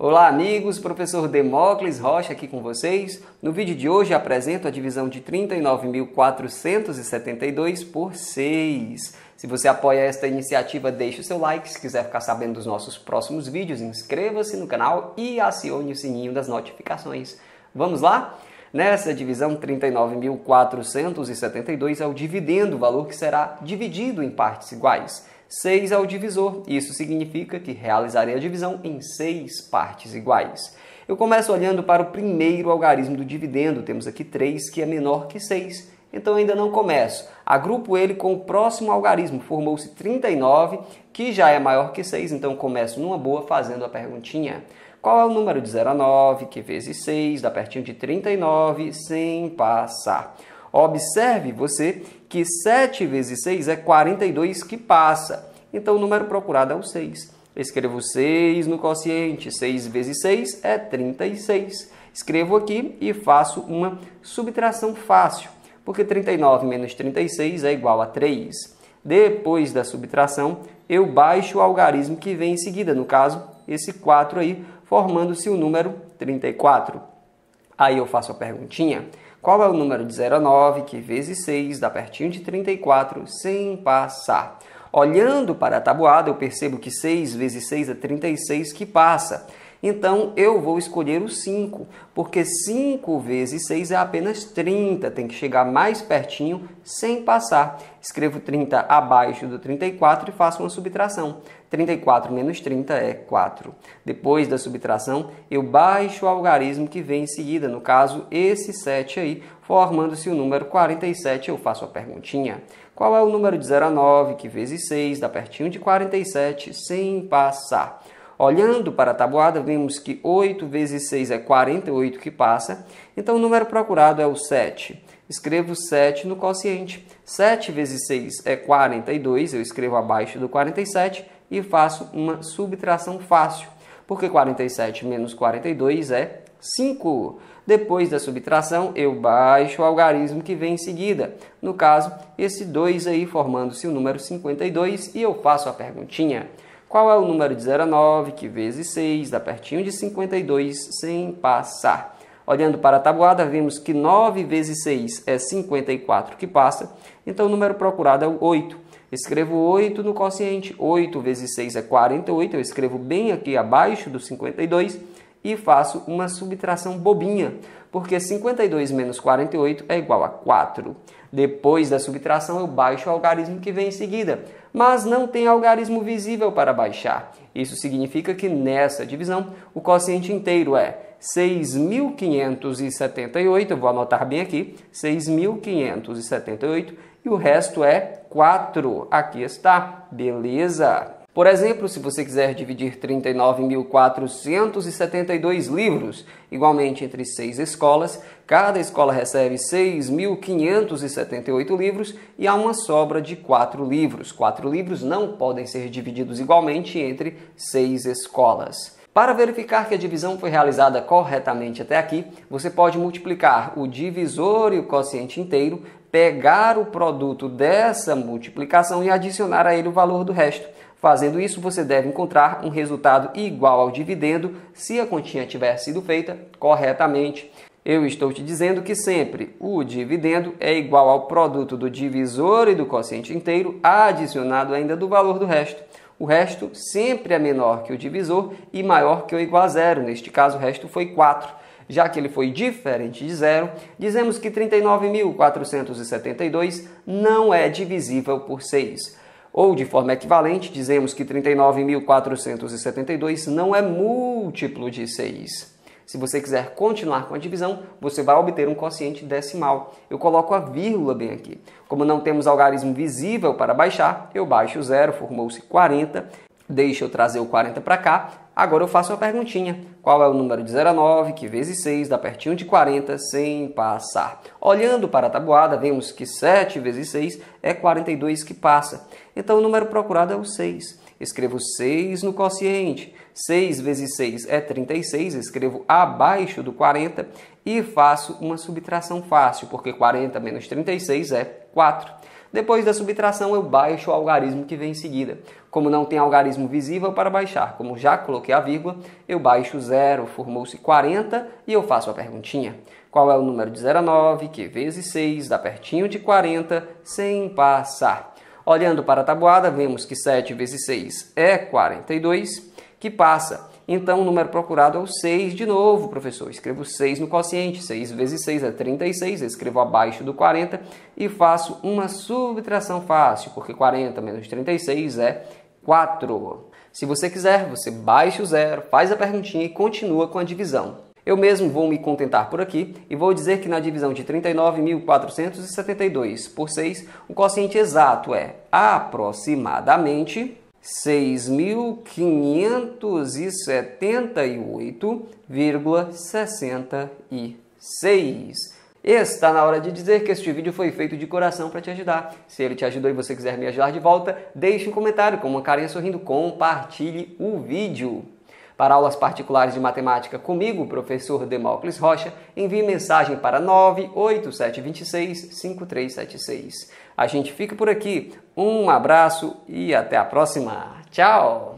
Olá amigos, professor Demócles Rocha aqui com vocês. No vídeo de hoje apresento a divisão de 39.472 por 6. Se você apoia esta iniciativa, deixe o seu like. Se quiser ficar sabendo dos nossos próximos vídeos, inscreva-se no canal e acione o sininho das notificações. Vamos lá? Nessa divisão, 39.472 é o dividendo, o valor que será dividido em partes iguais. 6 é o divisor. Isso significa que realizarei a divisão em 6 partes iguais. Eu começo olhando para o primeiro algarismo do dividendo. Temos aqui 3, que é menor que 6. Então ainda não começo. Agrupo ele com o próximo algarismo. Formou-se 39, que já é maior que 6. Então começo numa boa fazendo a perguntinha. Qual é o número de 0 a 9, que vezes 6, dá pertinho de 39, sem passar? Observe você que 7 vezes 6 é 42 que passa. Então o número procurado é o 6. Escrevo 6 no quociente. 6 vezes 6 é 36. Escrevo aqui e faço uma subtração fácil, porque 39 menos 36 é igual a 3. Depois da subtração, eu baixo o algarismo que vem em seguida, no caso, esse 4 aí, formando-se o número 34. Aí eu faço a perguntinha. Qual é o número de 0 a 9, que vezes 6 dá pertinho de 34, sem passar? Olhando para a tabuada, eu percebo que 6 vezes 6 é 36 que passa. Então eu vou escolher o 5, porque 5 vezes 6 é apenas 30, tem que chegar mais pertinho sem passar. Escrevo 30 abaixo do 34 e faço uma subtração. 34 menos 30 é 4. Depois da subtração, eu baixo o algarismo que vem em seguida, no caso, esse 7 aí, formando-se o número 47, eu faço a perguntinha. Qual é o número de 0 a 9, que vezes 6 dá pertinho de 47, sem passar? Olhando para a tabuada, vemos que 8 vezes 6 é 48 que passa, então o número procurado é o 7. Escrevo 7 no quociente. 7 vezes 6 é 42, eu escrevo abaixo do 47 e faço uma subtração fácil, porque 47 menos 42 é 5. Depois da subtração, eu baixo o algarismo que vem em seguida. No caso, esse 2 aí formando-se o número 52 e eu faço a perguntinha. Qual é o número de 0 a 9, que vezes 6 dá pertinho de 52 sem passar? Olhando para a tabuada, vemos que 9 vezes 6 é 54 que passa, então o número procurado é o 8. Escrevo 8 no quociente, 8 vezes 6 é 48, eu escrevo bem aqui abaixo do 52 e faço uma subtração bobinha, porque 52 menos 48 é igual a 4. Depois da subtração, eu baixo o algarismo que vem em seguida, mas não tem algarismo visível para baixar. Isso significa que nessa divisão o quociente inteiro é 6.578, eu vou anotar bem aqui, 6.578, e o resto é 4. Aqui está, beleza? Por exemplo, se você quiser dividir 39.472 livros igualmente entre seis escolas, cada escola recebe 6.578 livros e há uma sobra de quatro livros. Quatro livros não podem ser divididos igualmente entre seis escolas. Para verificar que a divisão foi realizada corretamente até aqui, você pode multiplicar o divisor e o quociente inteiro, pegar o produto dessa multiplicação e adicionar a ele o valor do resto. Fazendo isso, você deve encontrar um resultado igual ao dividendo se a continha tiver sido feita corretamente. Eu estou te dizendo que sempre o dividendo é igual ao produto do divisor e do quociente inteiro, adicionado ainda do valor do resto. O resto sempre é menor que o divisor e maior que ou igual a zero. Neste caso, o resto foi 4. Já que ele foi diferente de zero, dizemos que 39.472 não é divisível por 6. Ou, de forma equivalente, dizemos que 39.472 não é múltiplo de 6. Se você quiser continuar com a divisão, você vai obter um quociente decimal. Eu coloco a vírgula bem aqui. Como não temos algarismo visível para baixar, eu baixo o zero, formou-se 40. Deixa eu trazer o 40 para cá. Agora eu faço uma perguntinha. Qual é o número de 0 a 9, que vezes 6 dá pertinho de 40 sem passar? Olhando para a tabuada, vemos que 7 vezes 6 é 42 que passa. Então o número procurado é o 6. Escrevo 6 no quociente. 6 vezes 6 é 36, escrevo abaixo do 40 e faço uma subtração fácil, porque 40 menos 36 é 4. Depois da subtração, eu baixo o algarismo que vem em seguida. Como não tem algarismo visível para baixar, como já coloquei a vírgula, eu baixo zero, formou-se 40 e eu faço a perguntinha. Qual é o número de 0 a 9, que vezes 6 dá pertinho de 40, sem passar? Olhando para a tabuada, vemos que 7 vezes 6 é 42, que passa. Então, o número procurado é o 6 de novo, professor. Escrevo 6 no quociente. 6 vezes 6 é 36. Eu escrevo abaixo do 40 e faço uma subtração fácil, porque 40 menos 36 é 4. Se você quiser, você baixa o zero, faz a perguntinha e continua com a divisão. Eu mesmo vou me contentar por aqui e vou dizer que na divisão de 39.472 por 6, o quociente exato é aproximadamente 6.578,66. Está na hora de dizer que este vídeo foi feito de coração para te ajudar. Se ele te ajudou e você quiser me ajudar de volta, deixe um comentário com uma carinha sorrindo, compartilhe o vídeo. Para aulas particulares de matemática comigo, professor Demócles Rocha, envie mensagem para 987265376. A gente fica por aqui. Um abraço e até a próxima. Tchau!